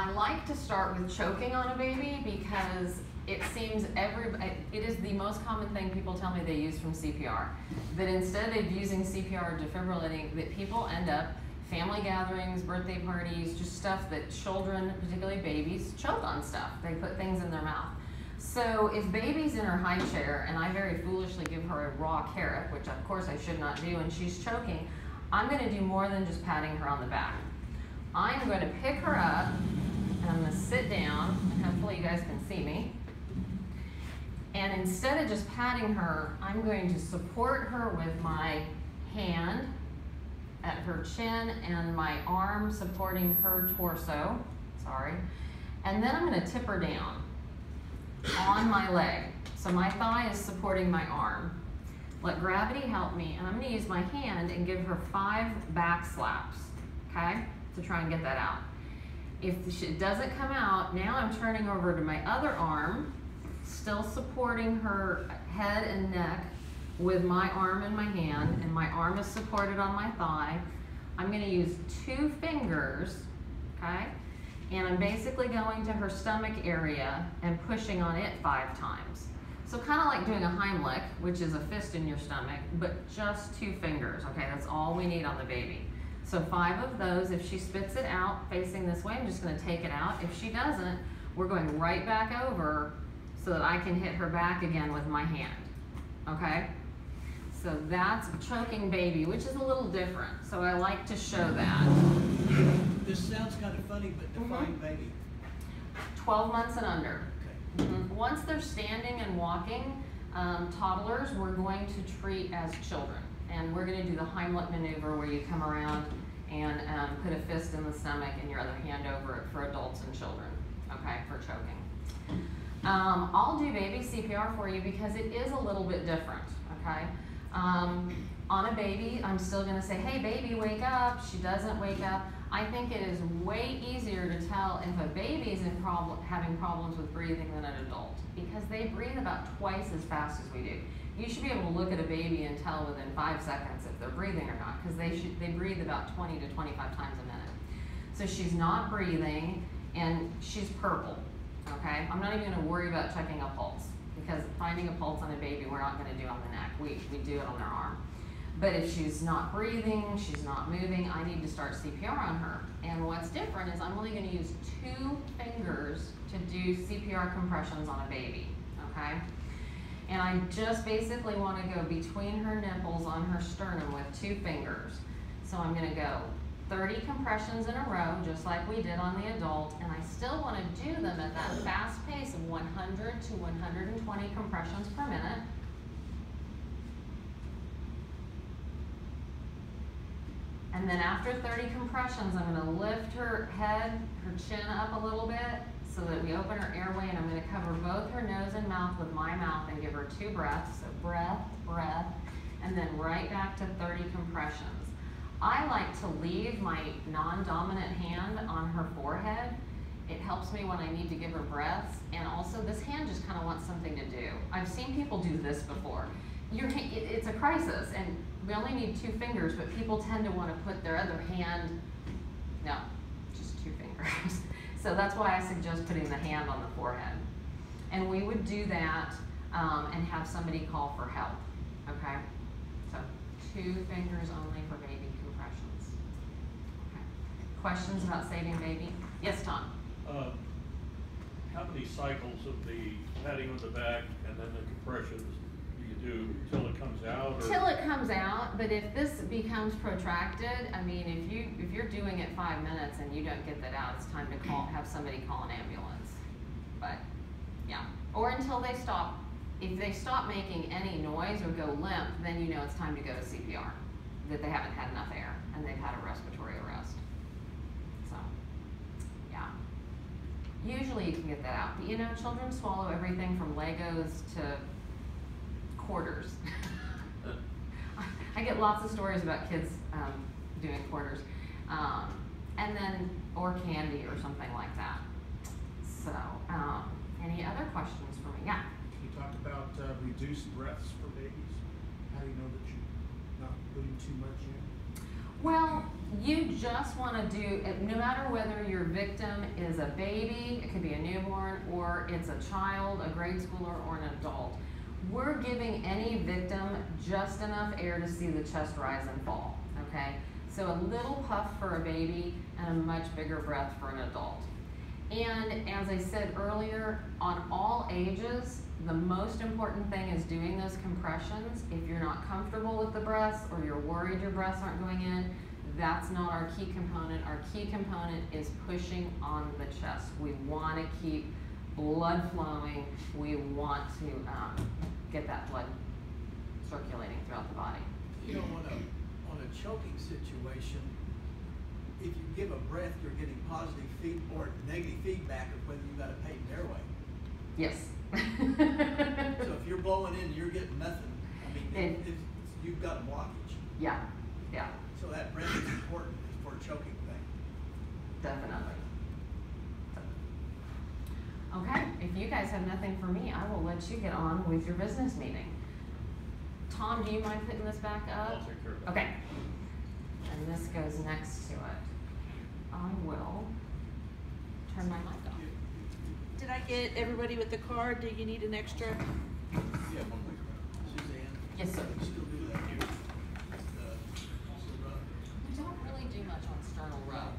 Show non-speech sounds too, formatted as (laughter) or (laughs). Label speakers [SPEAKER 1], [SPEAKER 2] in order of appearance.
[SPEAKER 1] I like to start with choking on a baby because it seems every, it is the most common thing people tell me they use from CPR. That instead of using CPR defibrillating, that people end up family gatherings, birthday parties, just stuff that children, particularly babies, choke on stuff. They put things in their mouth. So if baby's in her high chair and I very foolishly give her a raw carrot, which of course I should not do, and she's choking, I'm going to do more than just patting her on the back. I'm going to pick her up and I'm going to sit down, and hopefully you guys can see me. And instead of just patting her, I'm going to support her with my hand at her chin and my arm supporting her torso. Sorry. And then I'm going to tip her down on my leg. So my thigh is supporting my arm. Let gravity help me, and I'm going to use my hand and give her five back slaps, okay, to try and get that out. If it doesn't come out, now I'm turning over to my other arm, still supporting her head and neck with my arm in my hand, and my arm is supported on my thigh. I'm going to use two fingers, okay, and I'm basically going to her stomach area and pushing on it five times. So kind of like doing a Heimlich, which is a fist in your stomach, but just two fingers, okay? That's all we need on the baby. So five of those, if she spits it out facing this way, I'm just gonna take it out. If she doesn't, we're going right back over so that I can hit her back again with my hand, okay? So that's choking baby, which is a little different. So I like to show that.
[SPEAKER 2] This sounds kind of funny, but define
[SPEAKER 1] Mhm.
[SPEAKER 2] baby.
[SPEAKER 1] 12 months and under.
[SPEAKER 2] Okay.
[SPEAKER 1] Mhm. Once they're standing and walking, um, toddlers, we're going to treat as children. And we're gonna do the Heimlich maneuver where you come around and um, put a fist in the stomach and your other hand over it for adults and children, okay, for choking. Um, I'll do baby CPR for you because it is a little bit different, okay? Um, on a baby, I'm still gonna say, hey baby, wake up. She doesn't wake up. I think it is way easier to tell if a baby is in problem, having problems with breathing than an adult because they breathe about twice as fast as we do. You should be able to look at a baby and tell within five seconds if they're breathing or not because they should, they breathe about 20 to 25 times a minute. So she's not breathing and she's purple, okay? I'm not even gonna worry about checking a pulse because finding a pulse on a baby, we're not gonna do on the neck. We, we do it on their arm. But if she's not breathing, she's not moving, I need to start CPR on her. And what's different is I'm only gonna use two fingers to do CPR compressions on a baby, okay? And I just basically wanna go between her nipples on her sternum with two fingers. So I'm gonna go 30 compressions in a row, just like we did on the adult, and I still wanna do them at that fast pace of 100 to 120 compressions per minute. And then after 30 compressions, I'm gonna lift her head, her chin up a little bit so that we open her airway and I'm gonna cover both her nose and mouth with my mouth and give her two breaths. So breath, breath, and then right back to 30 compressions. I like to leave my non-dominant hand on her forehead. It helps me when I need to give her breaths. And also this hand just kind of wants something to do. I've seen people do this before. Your, it's a crisis and we only need two fingers, but people tend to want to put their other hand, no, just two fingers. (laughs) so that's why I suggest putting the hand on the forehead. And we would do that um, and have somebody call for help, okay? So two fingers only for baby compressions. Okay. Questions about saving baby? Yes, Tom?
[SPEAKER 3] Uh, How many cycles of the patting on the back and then the compressions do till it comes out?
[SPEAKER 1] Till it comes out, but if this becomes protracted, I mean, if you, if you're doing it five minutes and you don't get that out, it's time to call, have somebody call an ambulance. But, yeah, or until they stop, if they stop making any noise or go limp, then you know it's time to go to CPR. That they haven't had enough air and they've had a respiratory arrest. So, yeah. Usually you can get that out, but you know, children swallow everything from Legos to quarters. (laughs) I get lots of stories about kids um, doing quarters, um, and then or candy or something like that. So, um, any other questions for me? Yeah.
[SPEAKER 4] You talked about uh, reduced breaths for babies. How do you know that you're not putting too much in?
[SPEAKER 1] Well, you just want to do, it no matter whether your victim is a baby, it could be a newborn, or it's a child, a grade schooler, or an adult. We're giving any victim just enough air to see the chest rise and fall, okay? So a little puff for a baby and a much bigger breath for an adult. And as I said earlier, on all ages, the most important thing is doing those compressions. If you're not comfortable with the breaths or you're worried your breaths aren't going in, that's not our key component. Our key component is pushing on the chest. We want to keep blood flowing. We want to um, get that blood circulating throughout the body.
[SPEAKER 2] You know, on a, on a choking situation, if you give a breath, you're getting positive feed, or negative feedback of whether you've got a patent airway.
[SPEAKER 1] Yes.
[SPEAKER 2] So if you're blowing in, you're getting nothing, I mean, it- it's, you've got a blockage.
[SPEAKER 1] yeah, yeah,
[SPEAKER 2] So that breath is
[SPEAKER 1] guys have nothing for me, I will let you get on with your business meeting. Tom, do you mind putting this back up? Okay. And this goes next to it. I will turn my mic off.
[SPEAKER 5] Did I get everybody with the card? Do you need an extra?
[SPEAKER 2] Yeah, one more. Suzanne?
[SPEAKER 1] Yes, sir.
[SPEAKER 2] We still do that here? Uh,
[SPEAKER 1] you don't really do much on external Road.